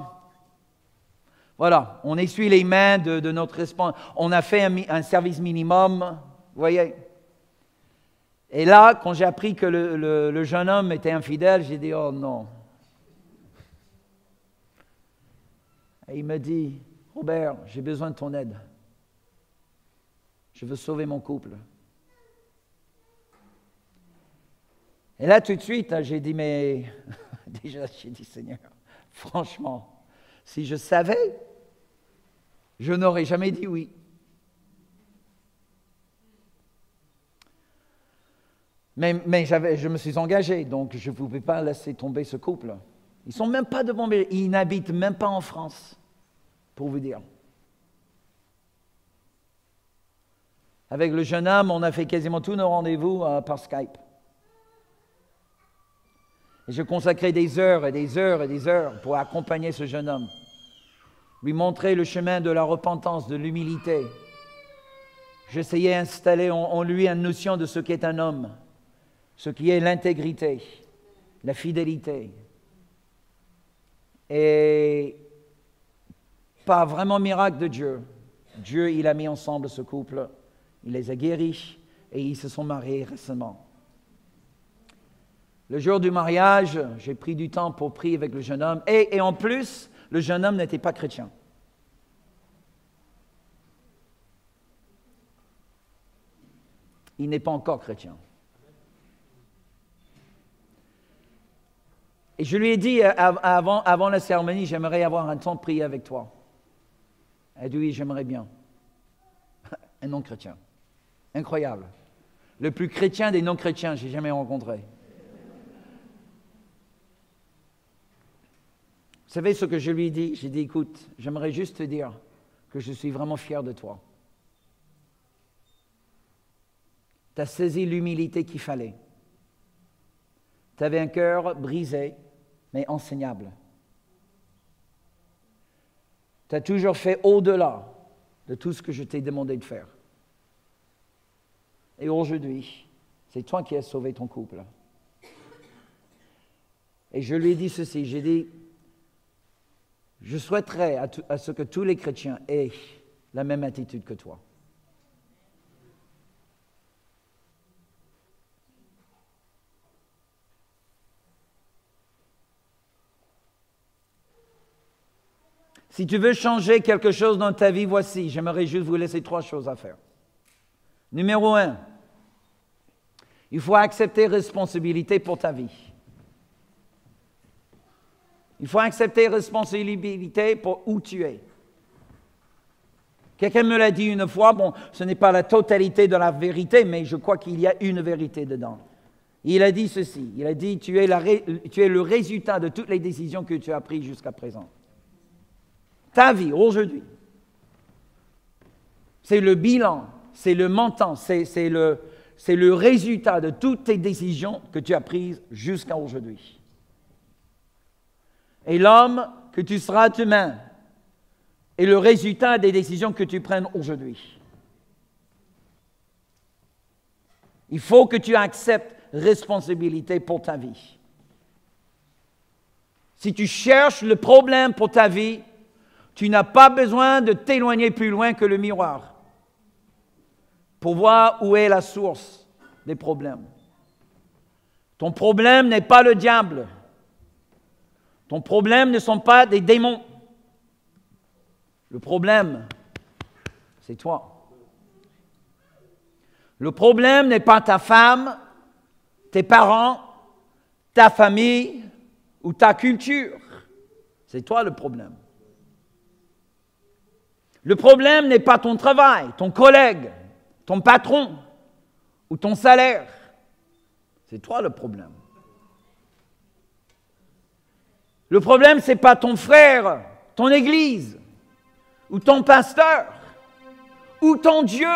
Voilà, on essuie les mains de, notre responsable. On a fait un, service minimum, vous voyez. Et là, quand j'ai appris que le jeune homme était infidèle, j'ai dit, oh non. Et il me dit, Robert, j'ai besoin de ton aide. Je veux sauver mon couple. Et là, tout de suite, j'ai dit, mais déjà, j'ai dit, Seigneur, franchement, si je savais, je n'aurais jamais dit oui. Mais, mais je me suis engagé, donc je ne pouvais pas laisser tomber ce couple. Ils sont même pas de Bombay, ils n'habitent même pas en France, pour vous dire. Avec le jeune homme, on a fait quasiment tous nos rendez-vous euh, par Skype. Et je consacrais des heures et des heures et des heures pour accompagner ce jeune homme, lui montrer le chemin de la repentance, de l'humilité. J'essayais d'installer en, lui une notion de ce qu'est un homme, ce qui est l'intégrité, la fidélité. Et pas vraiment miracle de Dieu. Dieu, il a mis ensemble ce couple, il les a guéris et ils se sont mariés récemment. Le jour du mariage, j'ai pris du temps pour prier avec le jeune homme. Et, en plus, le jeune homme n'était pas chrétien. Il n'est pas encore chrétien. Et je lui ai dit euh, avant, avant la cérémonie, j'aimerais avoir un temps de prier avec toi. Elle a dit oui, j'aimerais bien. Un non-chrétien. Incroyable. Le plus chrétien des non-chrétiens, j'ai jamais rencontré. Vous savez ce que je lui ai dit J'ai dit, écoute, j'aimerais juste te dire que je suis vraiment fier de toi. Tu as saisi l'humilité qu'il fallait. Tu avais un cœur brisé, mais enseignable. Tu as toujours fait au-delà de tout ce que je t'ai demandé de faire. Et aujourd'hui, c'est toi qui as sauvé ton couple. Et je lui ai dit ceci, j'ai dit, je souhaiterais à, ce que tous les chrétiens aient la même attitude que toi. Si tu veux changer quelque chose dans ta vie, voici, j'aimerais juste vous laisser trois choses à faire. Numéro un, il faut accepter responsabilité pour ta vie. Il faut accepter responsabilité pour où tu es. Quelqu'un me l'a dit une fois, bon, ce n'est pas la totalité de la vérité, mais je crois qu'il y a une vérité dedans. Il a dit ceci, il a dit, tu es, tu es le résultat de toutes les décisions que tu as prises jusqu'à présent. Ta vie, aujourd'hui, c'est le bilan, c'est le montant, c'est le, résultat de toutes tes décisions que tu as prises jusqu'à aujourd'hui. Et l'homme que tu seras demain est le résultat des décisions que tu prennes aujourd'hui. Il faut que tu acceptes responsabilité pour ta vie. Si tu cherches le problème pour ta vie, tu n'as pas besoin de t'éloigner plus loin que le miroir pour voir où est la source des problèmes. Ton problème n'est pas le diable. Ton problème ne sont pas des démons. Le problème, c'est toi. Le problème n'est pas ta femme, tes parents, ta famille ou ta culture. C'est toi le problème. Le problème n'est pas ton travail, ton collègue, ton patron ou ton salaire. C'est toi le problème. Le problème, ce n'est pas ton frère, ton église, ou ton pasteur, ou ton Dieu.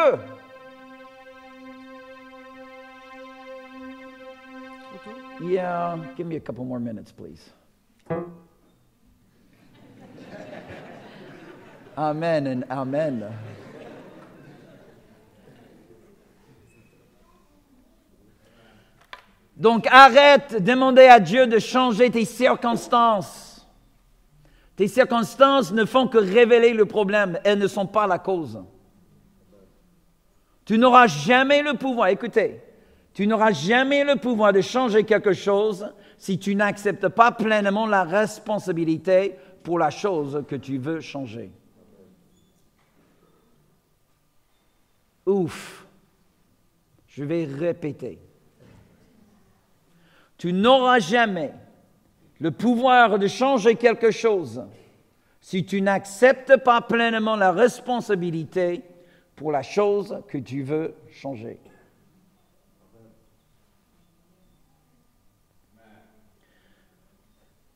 Yeah, give me a couple more minutes, please. Amen and amen. Donc arrête de demander à Dieu de changer tes circonstances. Tes circonstances ne font que révéler le problème, elles ne sont pas la cause. Tu n'auras jamais le pouvoir, écoutez, tu n'auras jamais le pouvoir de changer quelque chose si tu n'acceptes pas pleinement la responsabilité pour la chose que tu veux changer. Ouf, je vais répéter. Tu n'auras jamais le pouvoir de changer quelque chose si tu n'acceptes pas pleinement la responsabilité pour la chose que tu veux changer.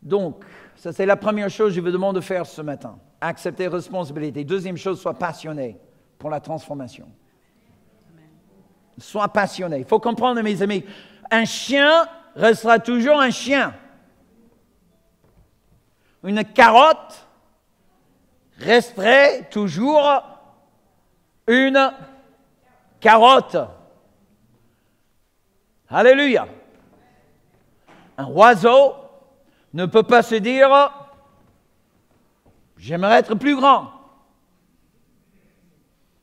Donc, ça c'est la première chose que je vous demande de faire ce matin. Accepter responsabilité. Deuxième chose, sois passionné pour la transformation. Sois passionné. Il faut comprendre, mes amis, un chien restera toujours un chien. Une carotte resterait toujours une carotte. Alléluia. Un oiseau ne peut pas se dire j'aimerais être plus grand.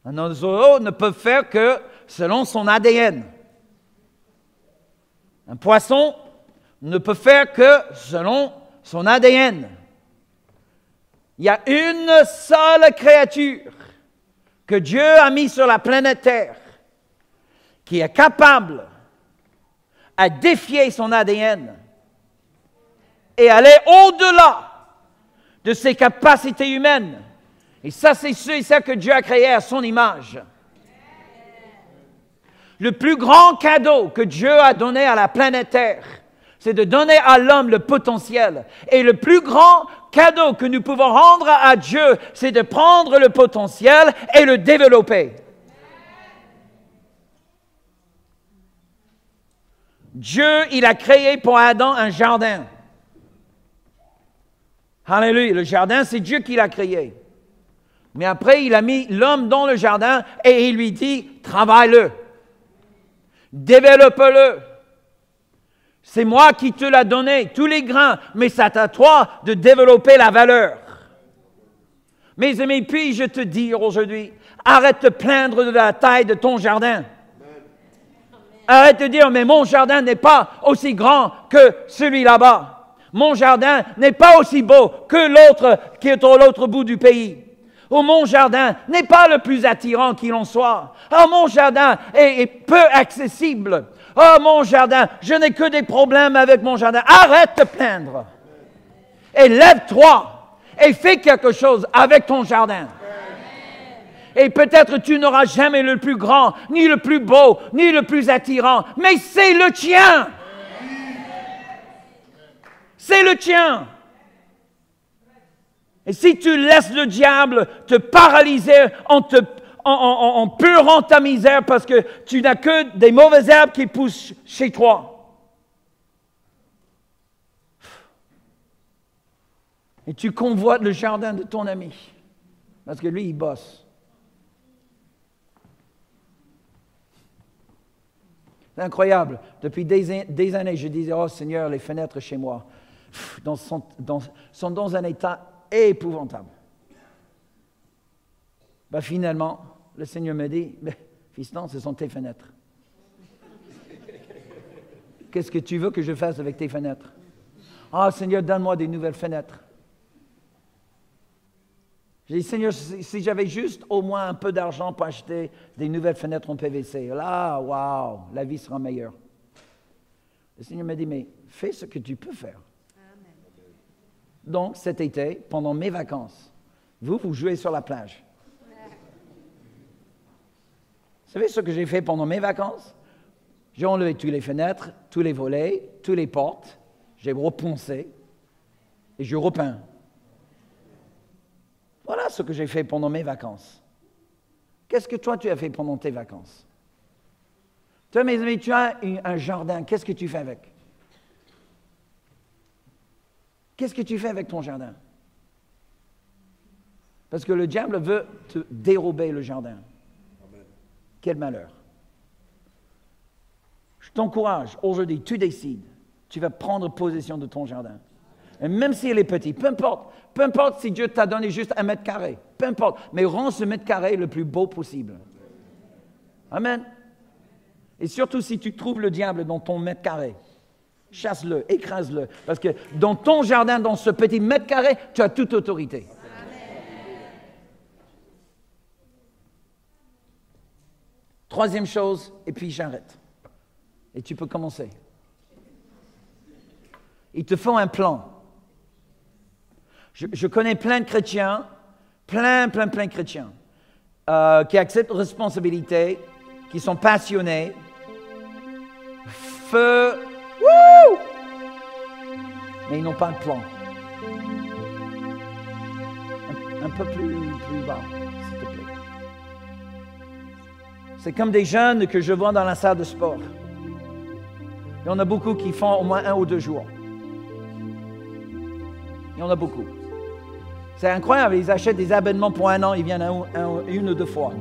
Un oiseau ne peut faire que selon son ADN. Un poisson ne peut faire que selon son ADN. Il y a une seule créature que Dieu a mis sur la planète Terre qui est capable à défier son ADN et aller au-delà de ses capacités humaines. Et ça, c'est ce que Dieu a créé à son image. Le plus grand cadeau que Dieu a donné à la planète Terre, c'est de donner à l'homme le potentiel. Et le plus grand cadeau que nous pouvons rendre à Dieu, c'est de prendre le potentiel et le développer. Dieu, il a créé pour Adam un jardin. Alléluia. Le jardin, c'est Dieu qui l'a créé. Mais après, il a mis l'homme dans le jardin et il lui dit, travaille-le. Développe-le. C'est moi qui te l'ai donné, tous les grains, mais c'est à toi de développer la valeur. Mes amis, puis je te dis aujourd'hui, arrête de plaindre de la taille de ton jardin. Arrête de dire, mais mon jardin n'est pas aussi grand que celui là-bas. Mon jardin n'est pas aussi beau que l'autre qui est à l'autre bout du pays. Oh, mon jardin n'est pas le plus attirant qu'il en soit. Oh, mon jardin est, peu accessible. Oh, mon jardin, je n'ai que des problèmes avec mon jardin. Arrête de plaindre. Et lève-toi et fais quelque chose avec ton jardin. Et peut-être tu n'auras jamais le plus grand, ni le plus beau, ni le plus attirant, mais c'est le tien. C'est le tien. Et si tu laisses le diable te paralyser en, te, purant ta misère parce que tu n'as que des mauvaises herbes qui poussent chez toi, et tu convoites le jardin de ton ami, parce que lui, il bosse. C'est incroyable. Depuis des, années, je disais, oh Seigneur, les fenêtres chez moi sont, dans, un état épouvantable. Ben, finalement, le Seigneur me dit, ben, fiston, ce sont tes fenêtres. Qu'est-ce que tu veux que je fasse avec tes fenêtres? Ah, Seigneur, donne-moi des nouvelles fenêtres. J'ai dit, Seigneur, si j'avais juste au moins un peu d'argent pour acheter des nouvelles fenêtres en PVC, là, waouh, la vie sera meilleure. Le Seigneur m'a dit, mais fais ce que tu peux faire. Donc, cet été, pendant mes vacances, vous, vous jouez sur la plage. Vous savez ce que j'ai fait pendant mes vacances? J'ai enlevé toutes les fenêtres, tous les volets, toutes les portes, j'ai reponcé et je repeins. Voilà ce que j'ai fait pendant mes vacances. Qu'est-ce que toi tu as fait pendant tes vacances? Toi, mes amis, tu as un jardin. Qu'est-ce que tu fais avec? Qu'est-ce que tu fais avec ton jardin? Parce que le diable veut te dérober le jardin. Amen. Quel malheur. Je t'encourage, aujourd'hui, tu décides, tu vas prendre possession de ton jardin. Et même s'il est petit, peu importe, peu importe si Dieu t'a donné juste un mètre carré, peu importe, mais rends ce mètre carré le plus beau possible. Amen. Et surtout si tu trouves le diable dans ton mètre carré, chasse-le, écrase-le, parce que dans ton jardin, dans ce petit mètre carré, tu as toute autorité. Troisième chose, et puis j'arrête. Et tu peux commencer. Ils te font un plan. Je, connais plein de chrétiens, plein, plein, plein de chrétiens, euh, qui acceptent responsabilité, qui sont passionnés. Feu, mais ils n'ont pas de plan. Un, peu plus, plus bas, s'il te plaît. C'est comme des jeunes que je vois dans la salle de sport. Il y en a beaucoup qui font au moins un ou deux jours. Il y en a beaucoup. C'est incroyable, ils achètent des abonnements pour un an, ils viennent une ou deux fois.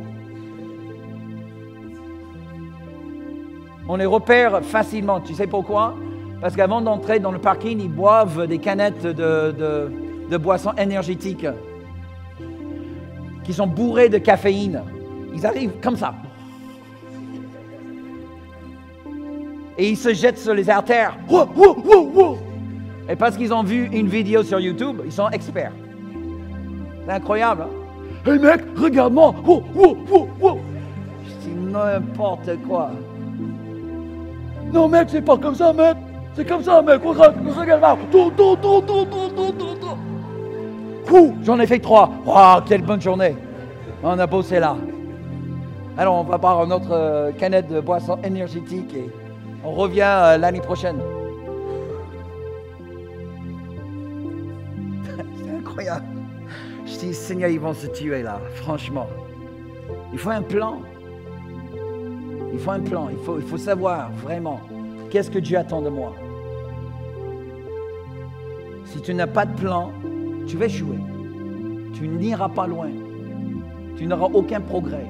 On les repère facilement. Tu sais pourquoi? Parce qu'avant d'entrer dans le parking, ils boivent des canettes de, de, boissons énergétiques qui sont bourrées de caféine. Ils arrivent comme ça. Et ils se jettent sur les artères. Et parce qu'ils ont vu une vidéo sur YouTube, ils sont experts. C'est incroyable. Hein? Hey mec, regarde-moi. Je dis n'importe quoi. Non mec, c'est pas comme ça, mec. C'est comme ça, mec. Regarde, regarde. J'en ai fait trois. Wow, quelle bonne journée. On a bossé là. Alors, on va boire notre euh, canette de boisson énergétique et on revient euh, l'année prochaine. C'est incroyable. Je dis, Seigneur, ils vont se tuer là, franchement. Il faut un plan. Il faut un plan. Il faut, savoir vraiment qu'est-ce que Dieu attend de moi. Si tu n'as pas de plan, tu vas échouer. Tu n'iras pas loin. Tu n'auras aucun progrès.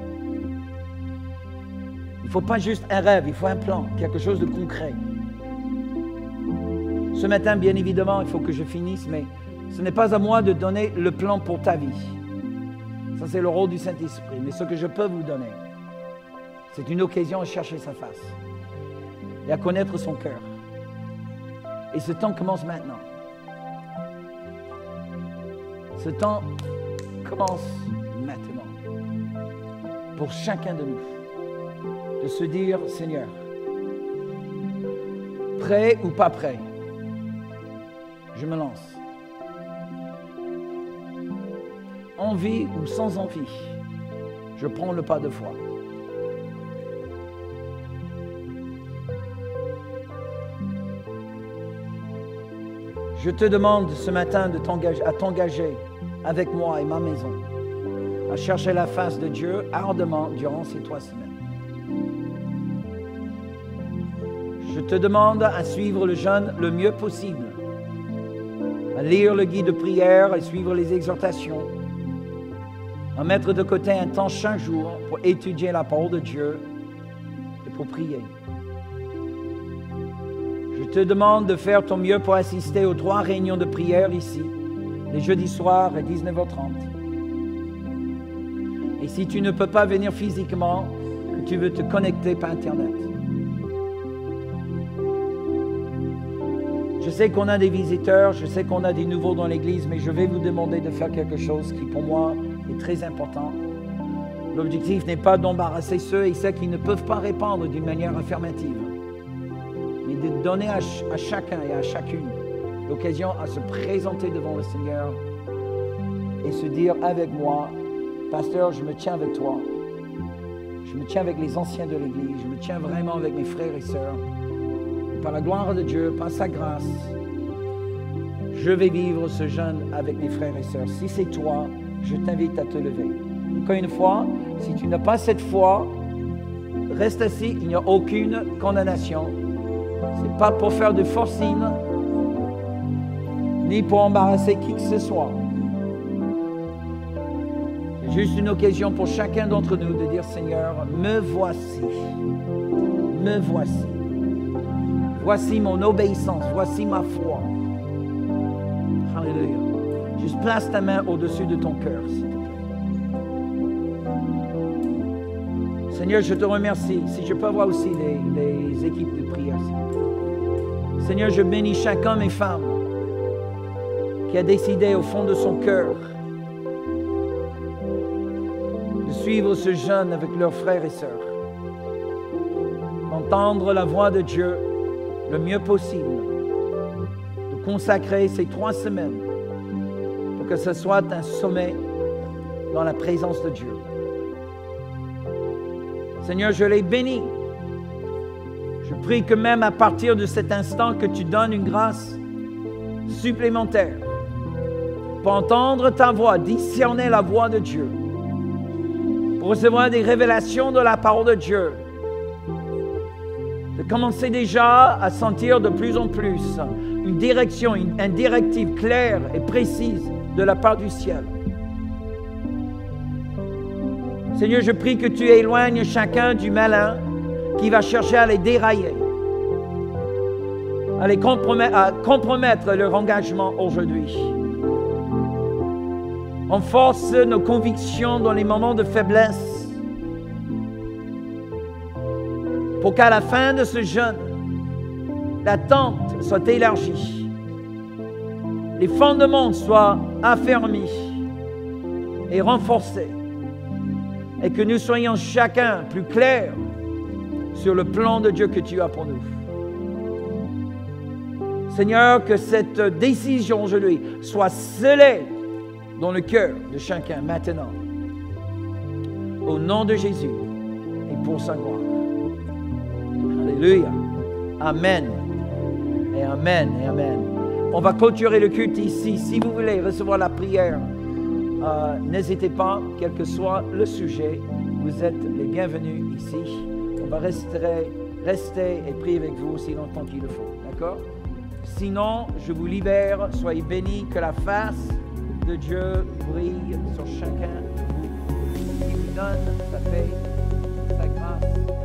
Il ne faut pas juste un rêve, il faut un plan, quelque chose de concret. Ce matin, bien évidemment, il faut que je finisse, mais ce n'est pas à moi de donner le plan pour ta vie. Ça, c'est le rôle du Saint-Esprit. Mais ce que je peux vous donner, c'est une occasion à chercher sa face et à connaître son cœur. Et ce temps commence maintenant. Ce temps commence maintenant. Pour chacun de nous. De se dire, Seigneur, prêt ou pas prêt, je me lance. Envie ou sans envie, je prends le pas de foi. Je te demande ce matin de t'engager, à t'engager avec moi et ma maison à chercher la face de Dieu ardemment durant ces trois semaines. Je te demande à suivre le jeûne le mieux possible, à lire le guide de prière et suivre les exhortations, à mettre de côté un temps chaque jour pour étudier la parole de Dieu et pour prier. Te demande de faire ton mieux pour assister aux trois réunions de prière ici, les jeudis soirs à 19h30. Et si tu ne peux pas venir physiquement, que tu veux te connecter par Internet. Je sais qu'on a des visiteurs, je sais qu'on a des nouveaux dans l'Église, mais je vais vous demander de faire quelque chose qui pour moi est très important. L'objectif n'est pas d'embarrasser ceux et ceux qui ne peuvent pas répondre d'une manière affirmative, de donner à, ch- à chacun et à chacune l'occasion à se présenter devant le Seigneur et se dire avec moi, Pasteur, je me tiens avec toi. Je me tiens avec les anciens de l'Église. Je me tiens vraiment avec mes frères et sœurs. Par la gloire de Dieu, par sa grâce, je vais vivre ce jeûne avec mes frères et sœurs. Si c'est toi, je t'invite à te lever. Encore une fois, si tu n'as pas cette foi, reste assis. Il n'y a aucune condamnation. N'est pas pour faire de forcing, ni pour embarrasser qui que ce soit. C'est juste une occasion pour chacun d'entre nous de dire Seigneur, me voici. Me voici. Voici mon obéissance. Voici ma foi. Alléluia. Juste place ta main au-dessus de ton cœur, s'il te plaît. Seigneur, je te remercie. Si je peux avoir aussi les, les équipes de prière, s'il te plaît. Seigneur, je bénis chaque homme et femme qui a décidé au fond de son cœur de suivre ce jeûne avec leurs frères et sœurs, d'entendre la voix de Dieu le mieux possible, de consacrer ces trois semaines pour que ce soit un sommet dans la présence de Dieu. Seigneur, je les bénis. Je prie que même à partir de cet instant que tu donnes une grâce supplémentaire pour entendre ta voix, discerner la voix de Dieu, pour recevoir des révélations de la parole de Dieu, de commencer déjà à sentir de plus en plus une direction, une, une directive claire et précise de la part du ciel. Seigneur, je prie que tu éloignes chacun du malin qui va chercher à les dérailler, à, les compromettre, à compromettre leur engagement aujourd'hui. Renforce nos convictions dans les moments de faiblesse pour qu'à la fin de ce jeûne, la tente soit élargie, les fondements soient affermis et renforcés, et que nous soyons chacun plus clairs sur le plan de Dieu que tu as pour nous. Seigneur, que cette décision aujourd'hui soit scellée dans le cœur de chacun maintenant. Au nom de Jésus et pour sa gloire. Alléluia. Amen. Et Amen. Et Amen. On va clôturer le culte ici. Si vous voulez recevoir la prière, euh, n'hésitez pas, quel que soit le sujet, vous êtes les bienvenus ici. Va rester, rester et prier avec vous aussi longtemps qu'il le faut. D'accord? Sinon, je vous libère. Soyez bénis. Que la face de Dieu brille sur chacun de vous. Il vous donne sa paix, sa grâce.